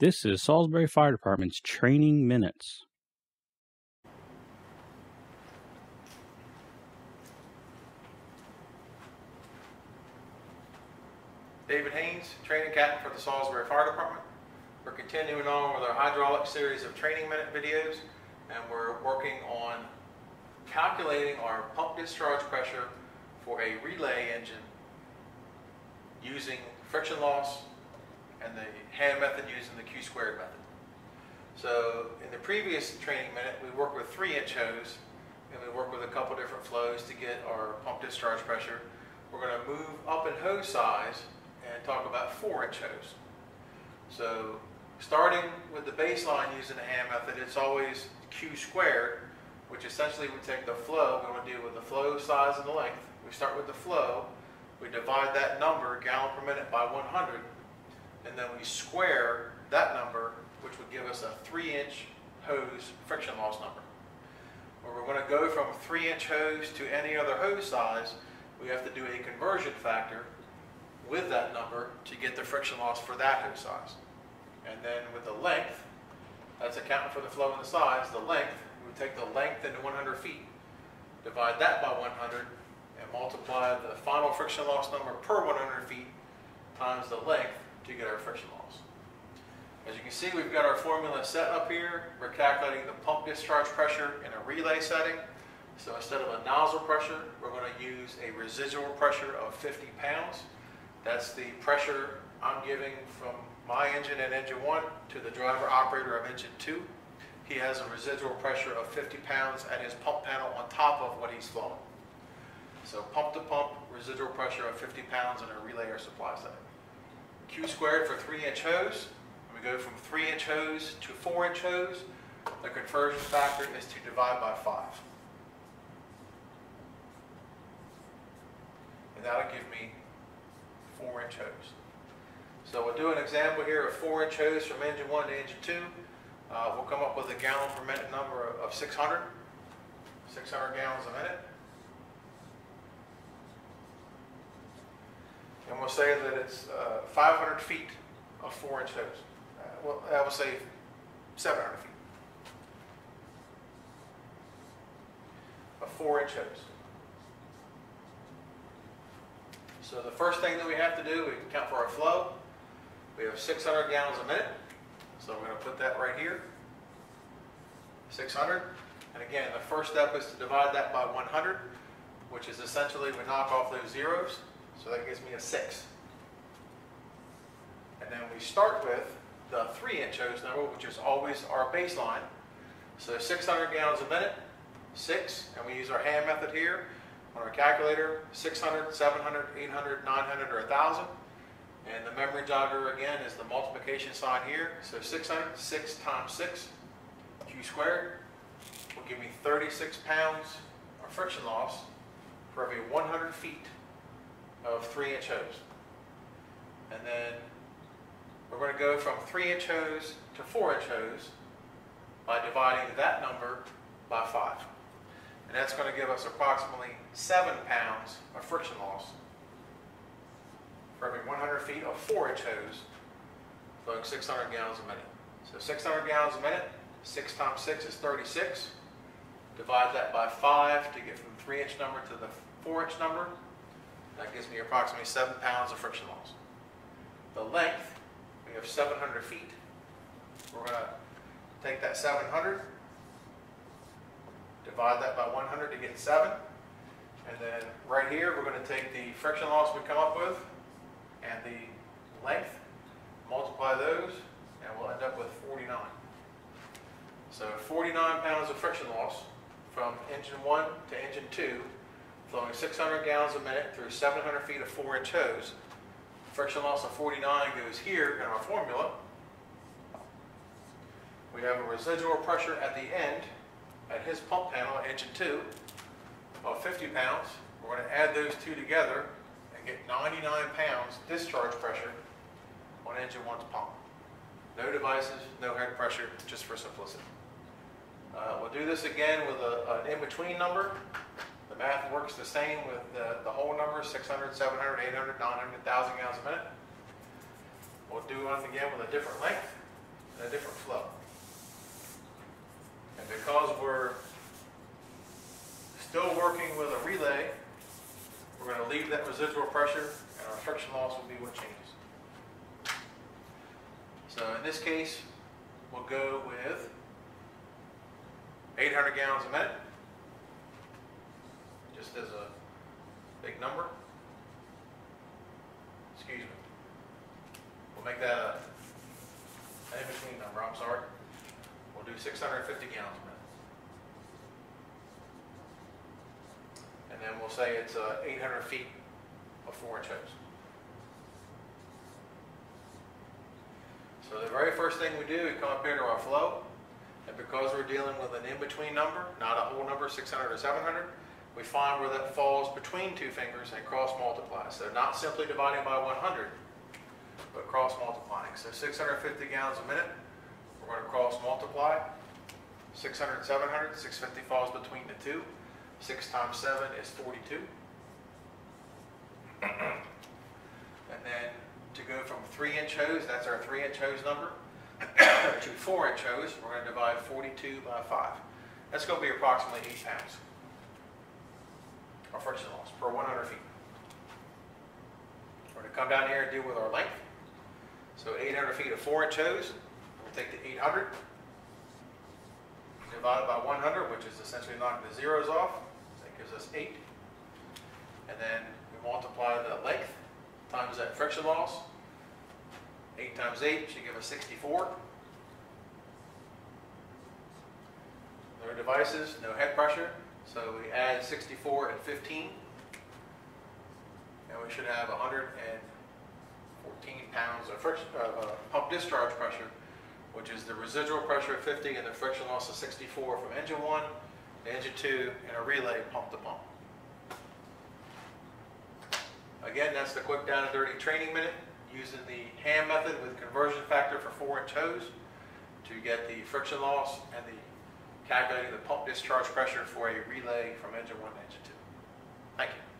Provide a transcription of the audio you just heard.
This is Salisbury Fire Department's training minutes. David Haynes, training captain for the Salisbury Fire Department. We're continuing on with our hydraulic series of training minute videos and we're working on calculating our pump discharge pressure for a relay engine using friction loss and the hand method using the Q squared method. So in the previous training minute, we worked with three inch hose and we worked with a couple different flows to get our pump discharge pressure. We're going to move up in hose size and talk about four inch hose. So starting with the baseline using the hand method, it's always Q squared, which essentially we take the flow, we want to deal with the flow size and the length. We start with the flow, we divide that number, gallon per minute, by 100, and then we square that number, which would give us a three inch hose friction loss number. Where we're going to go from three inch hose to any other hose size, we have to do a conversion factor with that number to get the friction loss for that hose size. And then with the length, that's accounting for the flow and the size, the length, we would take the length into 100 feet, divide that by 100, and multiply the final friction loss number per 100 feet times the length to get our friction loss. As you can see, we've got our formula set up here. We're calculating the pump discharge pressure in a relay setting. So instead of a nozzle pressure, we're going to use a residual pressure of 50 pounds. That's the pressure I'm giving from my engine and engine one to the driver operator of engine two. He has a residual pressure of 50 pounds at his pump panel on top of what he's flowing. So pump to pump, residual pressure of 50 pounds in a relay or supply setting. Q squared for three inch hose. When we go from three inch hose to four inch hose, the conversion factor is to divide by five. And that'll give me four inch hose. So we'll do an example here of four inch hose from engine one to engine two. Uh, we'll come up with a gallon per minute number of 600, 600 gallons a minute. And we'll say that it's uh, 500 feet of four inch hose. Uh, well, I will say 700 feet of four inch hose. So the first thing that we have to do, we count for our flow. We have 600 gallons a minute. So we're going to put that right here. 600. And again, the first step is to divide that by 100, which is essentially we knock off those zeros. So that gives me a 6. And then we start with the 3 inch hose number, which is always our baseline. So 600 gallons a minute, 6, and we use our hand method here on our calculator, 600, 700, 800, 900, or 1,000. And the memory jogger again is the multiplication sign here. So 600, 6 times 6, Q squared, will give me 36 pounds of friction loss for every 100 feet of 3 inch hose. And then we're going to go from 3 inch hose to 4 inch hose by dividing that number by 5. And that's going to give us approximately 7 pounds of friction loss for every 100 feet of 4 inch hose flowing 600 gallons a minute. So 600 gallons a minute, 6 times 6 is 36. Divide that by 5 to get from 3 inch number to the 4 inch number. That gives me approximately 7 pounds of friction loss. The length, we have 700 feet. We're going to take that 700, divide that by 100 to get 7. And then right here, we're going to take the friction loss we come up with and the length, multiply those, and we'll end up with 49. So 49 pounds of friction loss from engine 1 to engine 2, flowing 600 gallons a minute through 700 feet of 4 inch hose. Friction loss of 49 goes here in our formula. We have a residual pressure at the end at his pump panel engine 2 of 50 pounds. We're going to add those two together and get 99 pounds discharge pressure on engine one's pump. No devices, no head pressure, just for simplicity. Uh, we'll do this again with a, an in-between number. Math works the same with the, the whole number, 600, 700, 800, 900, 1,000 gallons a minute. We'll do it again with a different length. and a different flow. And because we're still working with a relay, we're going to leave that residual pressure and our friction loss will be what changes. So in this case, we'll go with 800 gallons a minute, just as a big number. Excuse me. We'll make that a, an in-between number, I'm sorry. We'll do 650 gallons a minute. And then we'll say it's uh, 800 feet of four inch hose. So the very first thing we do, we come up here to our flow, and because we're dealing with an in-between number, not a whole number, 600 or 700, we find where that falls between two fingers and cross multiplies. So not simply dividing by 100, but cross multiplying. So 650 gallons a minute, we're going to cross multiply. 600 700, 650 falls between the two. 6 times 7 is 42. and then to go from 3 inch hose, that's our 3 inch hose number, to 4 inch hose, we're going to divide 42 by 5. That's going to be approximately 8 pounds. Friction loss per 100 feet. We're going to come down here and deal with our length. So 800 feet of 4 inch hose, we'll take the 800, divide by 100, which is essentially knocking the zeros off. That gives us 8. And then we multiply the length times that friction loss. 8 times 8 should give us 64. No devices, no head pressure. So we add 64 and 15. And we should have 114 pounds of friction, uh, pump discharge pressure, which is the residual pressure of 50 and the friction loss of 64 from engine 1 to engine 2 and a relay pump to pump. Again, that's the quick down and dirty training minute using the hand method with conversion factor for 4 inch hose to get the friction loss and the calculating the pump discharge pressure for a relay from engine 1 to engine 2. Thank you.